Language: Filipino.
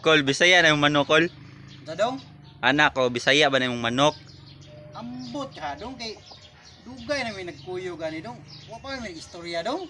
Kol, Bisaya na yung manok, Kol. Sa dong, Anak ko, Bisaya ba na yung manok? ambot ka dong kay dugay na may nagkuyo gani dong. Wa pa may istorya dong.